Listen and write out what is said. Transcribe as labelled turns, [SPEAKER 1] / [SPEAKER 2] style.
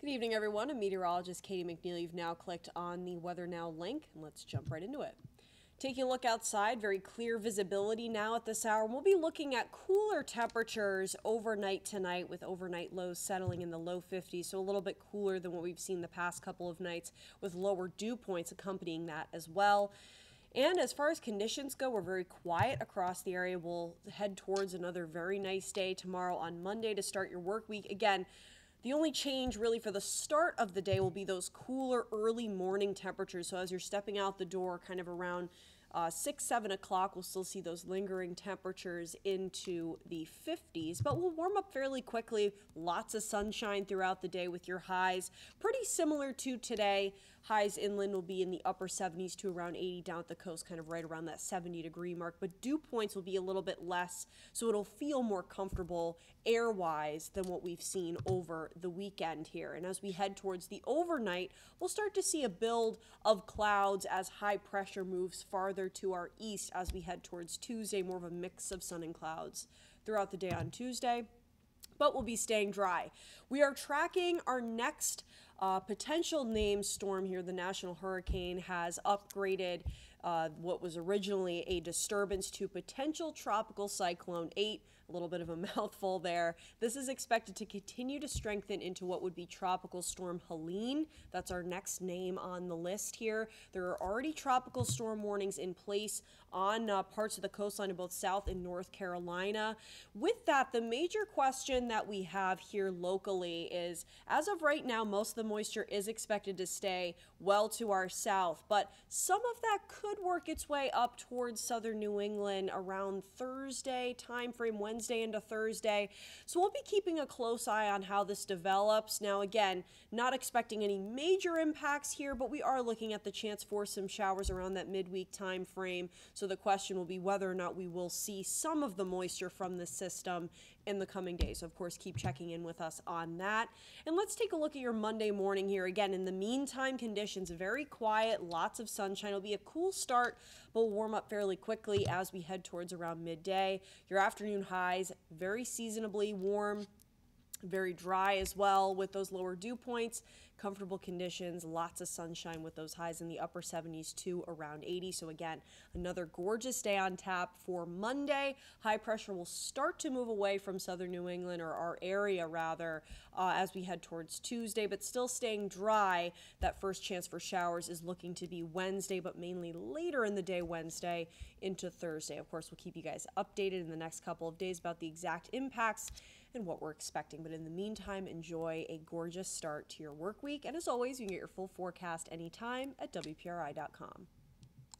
[SPEAKER 1] Good evening, everyone. I'm meteorologist Catie McNeil. You've now clicked on the Weather Now link, and let's jump right into it. Taking a look outside, very clear visibility now at this hour. We'll be looking at cooler temperatures overnight tonight with overnight lows settling in the low 50s, so a little bit cooler than what we've seen the past couple of nights with lower dew points accompanying that as well. And as far as conditions go, we're very quiet across the area. We'll head towards another very nice day tomorrow on Monday to start your work week. Again, the only change really for the start of the day will be those cooler early morning temperatures. So as you're stepping out the door, kind of around uh, 6, 7 o'clock, we'll still see those lingering temperatures into the 50s, but we'll warm up fairly quickly. Lots of sunshine throughout the day with your highs. Pretty similar to today. Highs inland will be in the upper 70s to around 80 down at the coast, kind of right around that 70 degree mark, but dew points will be a little bit less, so it'll feel more comfortable air wise than what we've seen over the weekend here. And as we head towards the overnight, we'll start to see a build of clouds as high pressure moves farther to our east as we head towards Tuesday, more of a mix of sun and clouds throughout the day on Tuesday but we'll be staying dry. We are tracking our next uh, potential name storm here. The National Hurricane has upgraded uh, what was originally a disturbance to potential tropical cyclone 8. A little bit of a mouthful there. This is expected to continue to strengthen into what would be tropical storm Helene. That's our next name on the list here. There are already tropical storm warnings in place on uh, parts of the coastline of both South and North Carolina. With that, the major question that we have here locally is as of right now, most of the moisture is expected to stay well to our south, but some of that could work its way up towards southern New England around Thursday timeframe, Wednesday into Thursday. So we'll be keeping a close eye on how this develops. Now, again, not expecting any major impacts here, but we are looking at the chance for some showers around that midweek time frame. So the question will be whether or not we will see some of the moisture from the system in the coming days. Of course, keep checking in with us on that. And let's take a look at your Monday morning here. Again, in the meantime, conditions very quiet, lots of sunshine. It'll be a cool start, but we'll warm up fairly quickly as we head towards around midday. Your afternoon highs very seasonably warm very dry as well with those lower dew points, comfortable conditions, lots of sunshine with those highs in the upper 70s to around 80. So again, another gorgeous day on tap for Monday. High pressure will start to move away from southern New England or our area rather uh, as we head towards Tuesday, but still staying dry. That first chance for showers is looking to be Wednesday, but mainly later in the day Wednesday into Thursday. Of course, we'll keep you guys updated in the next couple of days about the exact impacts and what we're expecting. But in the meantime, enjoy a gorgeous start to your work week. And as always, you can get your full forecast anytime at WPRI.com.